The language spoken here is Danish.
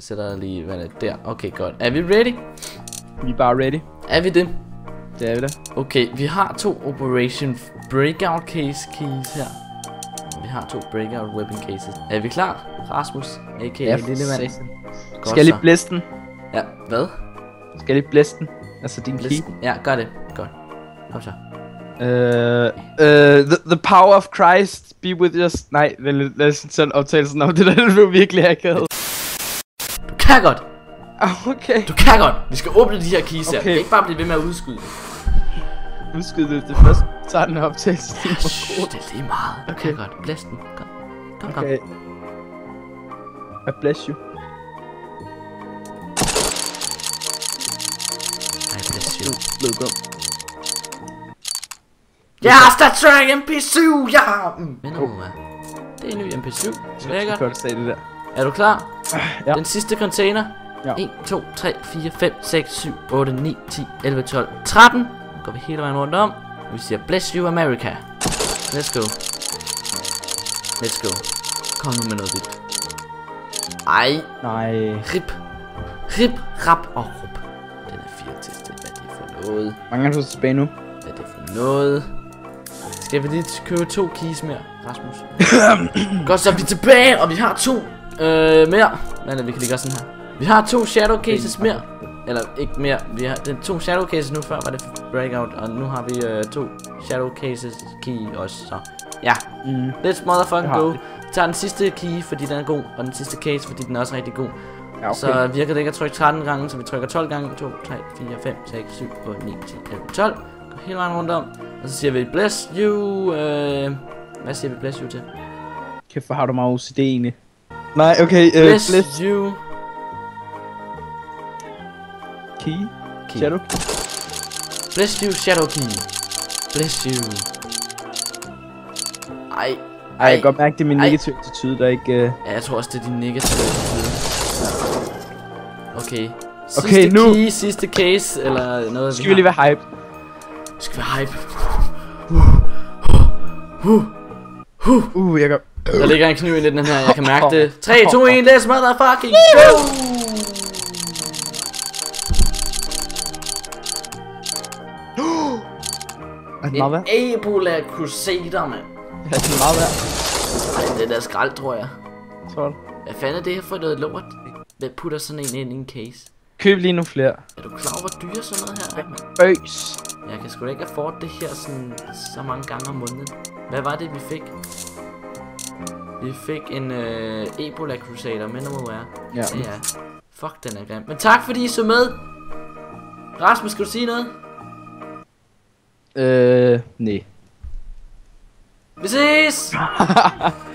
Jeg sætter lige vandet der. Okay, godt. Er vi ready? Vi er bare ready. Er vi det? Det er vi da. Okay, vi har to Operation Breakout Case keys her. Vi har to Breakout Weapon Cases. Er vi klar? Rasmus, a.k.a. Ja, Lille mand. satan. Godt Skal jeg lige så. blæse den? Ja, hvad? Skal jeg lige blæse den? Altså din key. Listen. Ja, gør det. Godt. Kom så. Uh, uh, the, the power of Christ be with us. Nej, lad os sådan optagelsen om det der, blev virkelig akavet. Kan godt! Ah, Okay. Du kan godt! Vi skal åbne de her. Vi Okay. kan ikke bare blive ved med at udskyde. Udskyd det, det første tager den her optagelse. Shh, det er lige meget. Du kan Okay. godt. Blæs den. Kom. Kom, kom. Okay. I bless you. I bless you. Blød dum. Ja, Star Trek MP7! Ja! Mm, Men nu det er en ny MP7. Lækkert. Godt sagde det der. Er du klar? Ja. Den sidste container. Ja. 1, 2, 3, 4, 5, 6, 7, 8, 9, 10, 11, 12, 13. Nu går vi hele vejen rundt om. Vi siger, bless you America. Let's go. Let's go. Kom nu med noget vildt. Ej, Nej. rip. Rip, rap og rup. Den er 4 testet. Hvad er det for noget? Mange gange du tilbage nu. Hvad er det for noget? Skal vi lige købe to keys mere, Rasmus? Godt, så er vi tilbage, og vi har to øh, mere. Nej, vi kan lige gøre sådan her. Vi har to shadow cases mere. Eller ikke mere. Vi har den to shadow cases nu. Før var det breakout, og nu har vi øh, to shadow cases key også. Så ja, Mm. let's motherfucking go. Vi tager den sidste key, fordi den er god, og den sidste case, fordi den er også rigtig god. Ja, okay. Så virker det ikke at trykke 13 gange, så vi trykker 12 gange. 2, 3, 4, 5, 6, 7, 8, 9, 10, 11, 12. Går hele vejen rundt om. Og så siger vi bless you. Øh, hvad siger vi bless you til? Kæft, hvor har du meget OCD egentlig. Nej, okay. Uh, Bless, bless you. key. Key. Shadow Bless you, shadow key. Bless you. Ej. Ej, jeg kan godt mærke, det er min Ej. negative attitude, der ikke... Uh... Ja, jeg tror også, det er din negative attitude. Okay. Sidste Okay, nu- key, sidste case, eller noget Skal vi lige være hype? Skal vi hype? Uh, jeg kan... Der ligger en kniv i den her, jeg kan mærke det. 3, 2, 1, let's motherfucking go! Er det meget værd? En Ebola Crusader, mand. Er det meget værd? Ej, det er da skrald, tror jeg. Tror du? Hvad fanden er det her for noget lort? Hvem putter sådan en ind i en case? Køb lige nogle flere. Er du klar over, hvor dyre sådan noget her er, mand? Bøs. Jeg kan sgu da ikke afford det her sådan, så mange gange om måneden. Hvad var det, vi fik? Vi fik en øh, Ebola Crusader, men være. Ja. ja. ja. Fuck, den er grim. Men tak fordi I så med. Rasmus, skal du sige noget? Øh, nej. Vi ses!